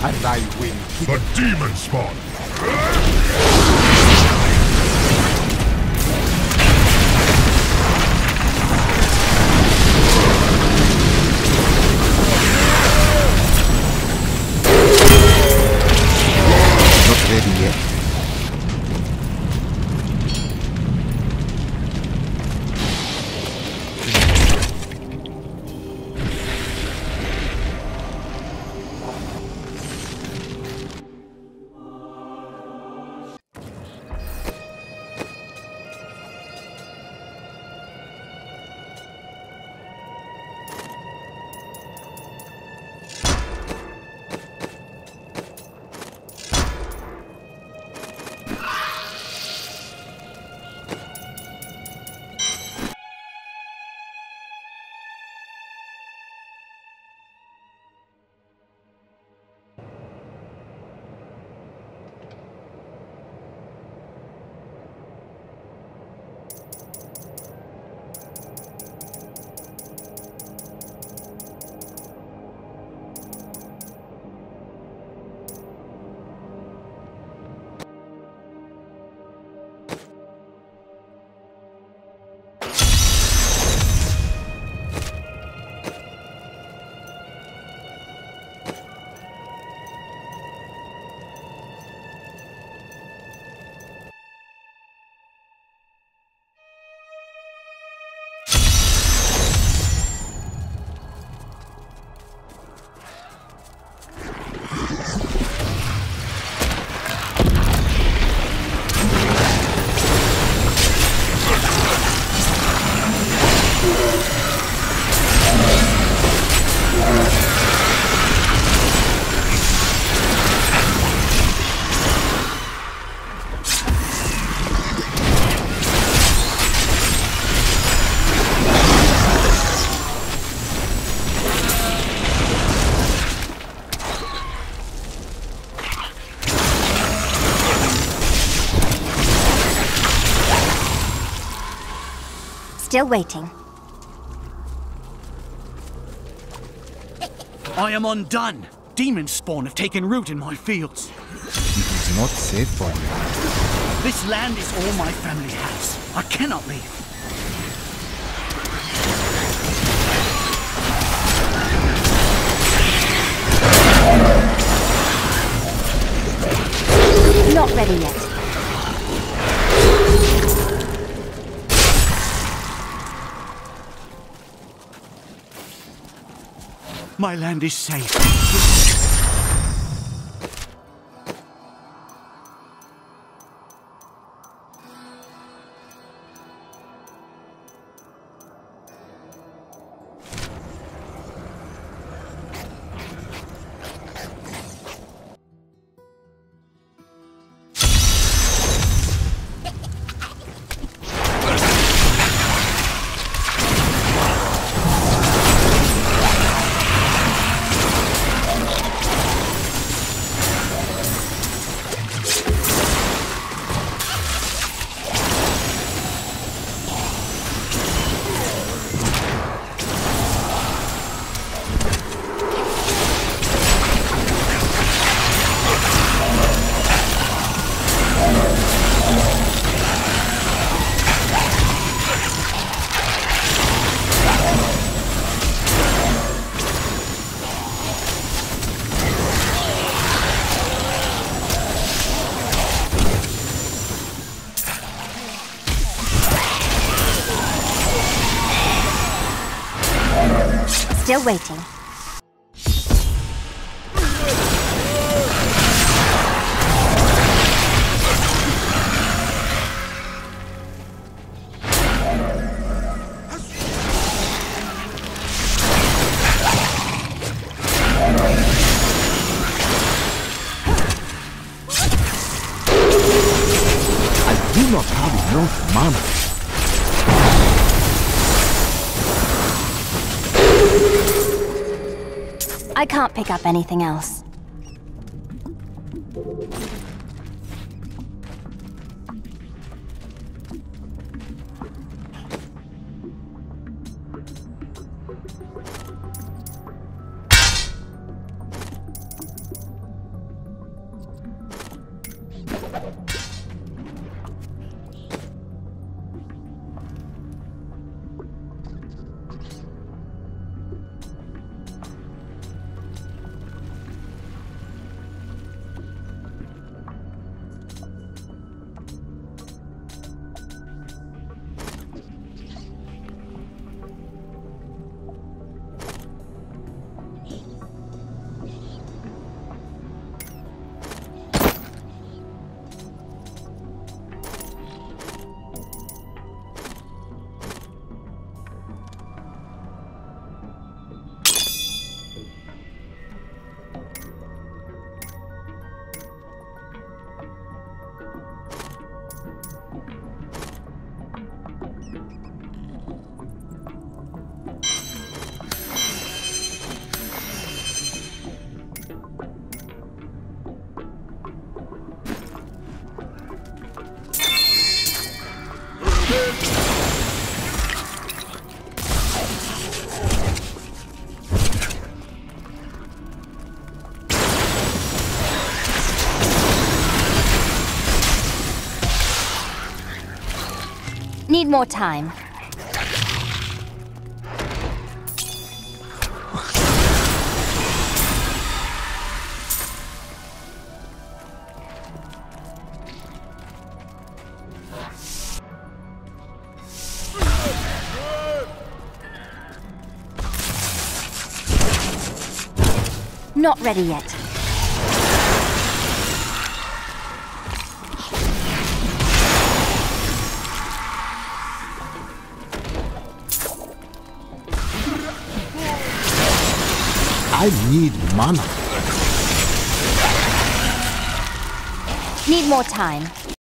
and I will The demon spawn! Still waiting. I am undone. Demon spawn have taken root in my fields. It is not safe for you. This land is all my family has. I cannot leave. Not ready yet. My land is safe. Waiting. I can't pick up anything else. Need more time. Not ready yet. I need mana. Need more time.